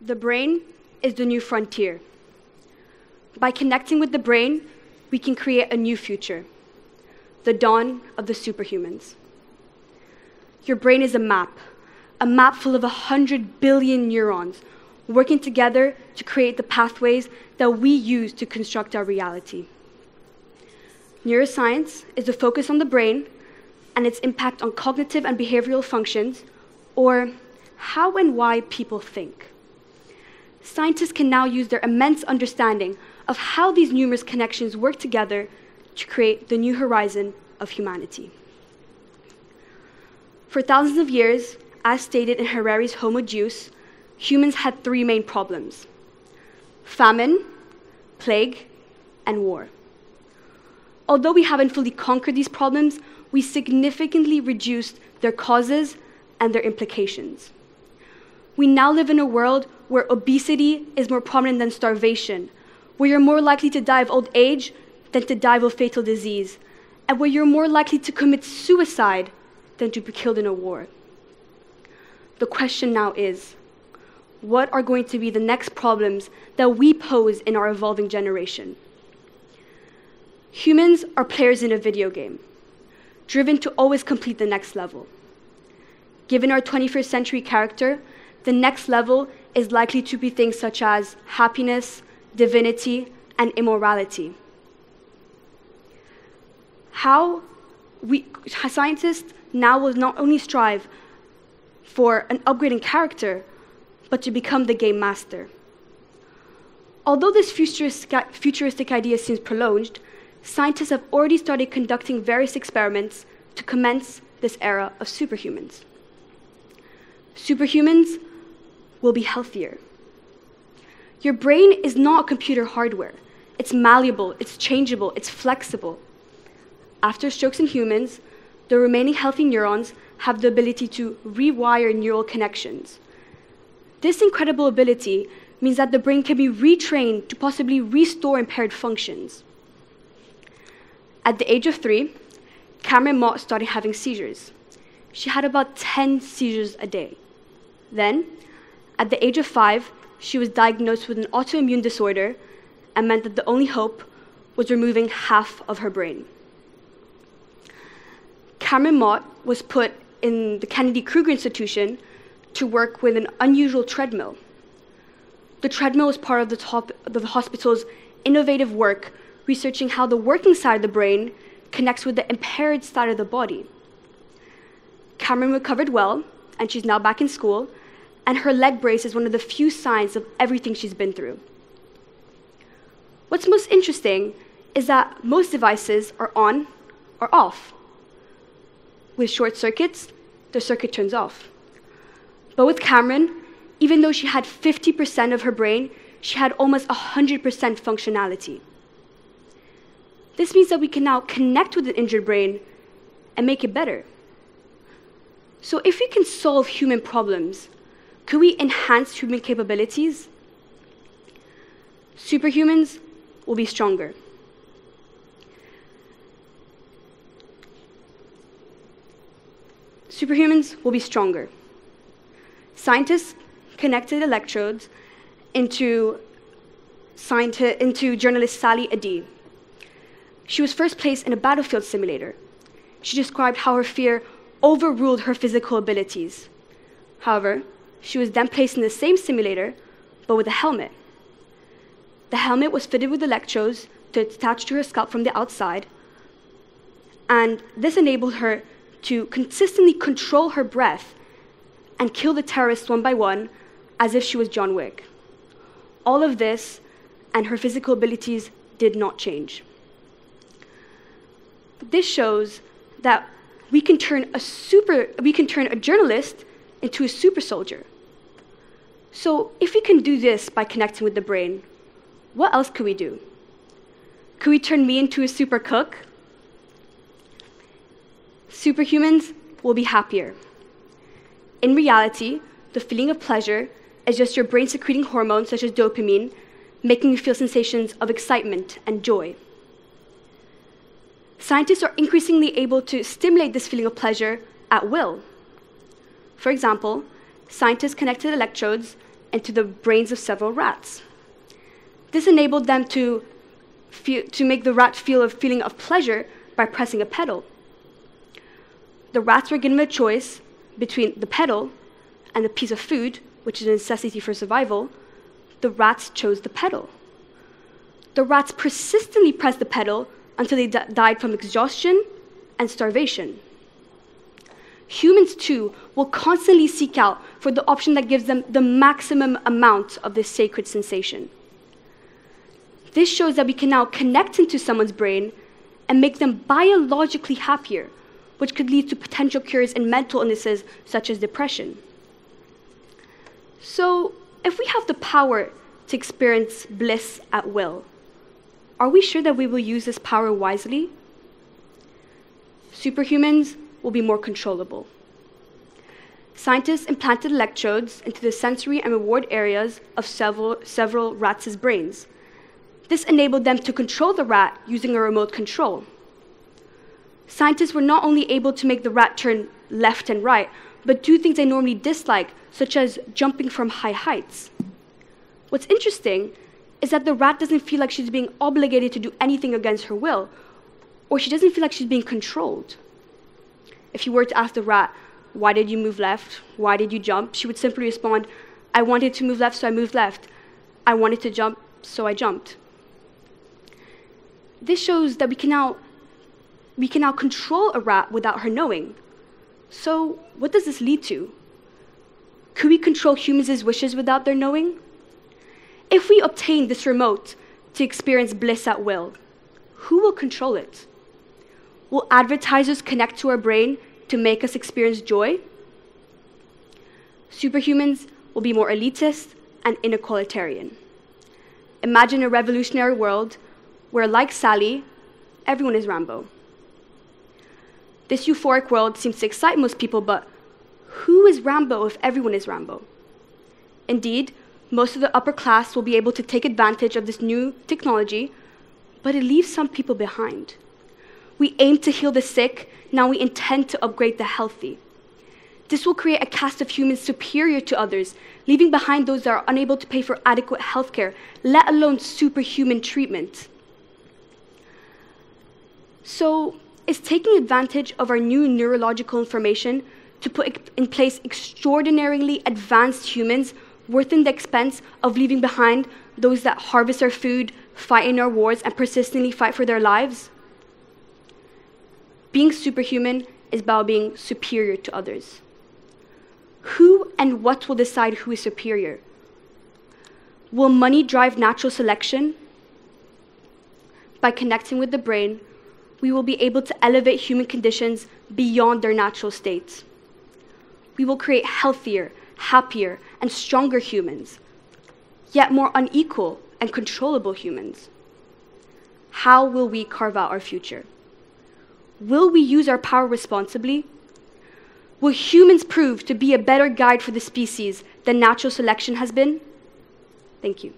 The brain is the new frontier. By connecting with the brain, we can create a new future the dawn of the superhumans. Your brain is a map, a map full of 100 billion neurons working together to create the pathways that we use to construct our reality. Neuroscience is a focus on the brain and its impact on cognitive and behavioral functions, or how and why people think. Scientists can now use their immense understanding of how these numerous connections work together to create the new horizon of humanity. For thousands of years, as stated in Harari's Homo Deus, humans had three main problems famine, plague, and war. Although we haven't fully conquered these problems, we significantly reduced their causes and their implications. We now live in a world where obesity is more prominent than starvation, where you're more likely to die of old age than to die of a fatal disease, and where you're more likely to commit suicide than to be killed in a war. The question now is what are going to be the next problems that we pose in our evolving generation? Humans are players in a video game, driven to always complete the next level. Given our 21st century character, the next level is likely to be things such as happiness, divinity, and immorality. How we scientists now will not only strive for an upgrade in character, but to become the game master. Although this futuristic, futuristic idea seems prolonged, scientists have already started conducting various experiments to commence this era of superhumans. Superhumans will be healthier. Your brain is not computer hardware. It's malleable, it's changeable, it's flexible. After strokes in humans, the remaining healthy neurons have the ability to rewire neural connections. This incredible ability means that the brain can be retrained to possibly restore impaired functions. At the age of three, Cameron Mott started having seizures. She had about 10 seizures a day. Then, at the age of five, she was diagnosed with an autoimmune disorder and meant that the only hope was removing half of her brain. Cameron Mott was put in the Kennedy Krieger Institution to work with an unusual treadmill. The treadmill was part of the, top, of the hospital's innovative work researching how the working side of the brain connects with the impaired side of the body. Cameron recovered well, and she's now back in school, and her leg brace is one of the few signs of everything she's been through. What's most interesting is that most devices are on or off. With short circuits, the circuit turns off. But with Cameron, even though she had 50% of her brain, she had almost 100% functionality. This means that we can now connect with the injured brain and make it better. So, if we can solve human problems, could we enhance human capabilities? Superhumans will be stronger. Superhumans will be stronger. Scientists connected electrodes into, into journalist Sally Adee. She was first placed in a battlefield simulator. She described how her fear overruled her physical abilities. However, she was then placed in the same simulator, but with a helmet. The helmet was fitted with electrodes to attach to her scalp from the outside, and this enabled her to consistently control her breath and kill the terrorists one by one as if she was John Wick. All of this and her physical abilities did not change. This shows that we can turn a super we can turn a journalist into a super soldier. So, if we can do this by connecting with the brain, what else could we do? Could we turn me into a super cook? Superhumans will be happier. In reality, the feeling of pleasure is just your brain secreting hormones such as dopamine, making you feel sensations of excitement and joy. Scientists are increasingly able to stimulate this feeling of pleasure at will. For example, scientists connected electrodes into the brains of several rats. This enabled them to, feel, to make the rat feel a feeling of pleasure by pressing a pedal. The rats were given a choice between the pedal and a piece of food, which is a necessity for survival. The rats chose the pedal. The rats persistently pressed the pedal until they died from exhaustion and starvation. Humans, too, will constantly seek out for the option that gives them the maximum amount of this sacred sensation. This shows that we can now connect into someone's brain and make them biologically happier, which could lead to potential cures in mental illnesses such as depression. So, if we have the power to experience bliss at will, are we sure that we will use this power wisely? Superhumans will be more controllable. Scientists implanted electrodes into the sensory and reward areas of several, several rats' brains. This enabled them to control the rat using a remote control. Scientists were not only able to make the rat turn left and right, but do things they normally dislike, such as jumping from high heights. What's interesting is that the rat doesn't feel like she's being obligated to do anything against her will, or she doesn't feel like she's being controlled. If you were to ask the rat, why did you move left? Why did you jump? She would simply respond, I wanted to move left, so I moved left. I wanted to jump, so I jumped. This shows that we can now we can now control a rat without her knowing. So, what does this lead to? Could we control humans' wishes without their knowing? If we obtain this remote to experience bliss at will, who will control it? Will advertisers connect to our brain to make us experience joy? Superhumans will be more elitist and inequalitarian. Imagine a revolutionary world where, like Sally, everyone is Rambo. This euphoric world seems to excite most people, but who is Rambo if everyone is Rambo? Indeed, most of the upper class will be able to take advantage of this new technology, but it leaves some people behind. We aim to heal the sick, now we intend to upgrade the healthy. This will create a caste of humans superior to others, leaving behind those that are unable to pay for adequate healthcare, let alone superhuman treatment. So, is taking advantage of our new neurological information to put in place extraordinarily advanced humans worth in the expense of leaving behind those that harvest our food, fight in our wars, and persistently fight for their lives? Being superhuman is about being superior to others. Who and what will decide who is superior? Will money drive natural selection? By connecting with the brain, we will be able to elevate human conditions beyond their natural states. We will create healthier, happier, and stronger humans, yet more unequal and controllable humans. How will we carve out our future? Will we use our power responsibly? Will humans prove to be a better guide for the species than natural selection has been? Thank you.